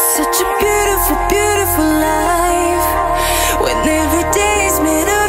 Such a beautiful, beautiful life. When every day is made up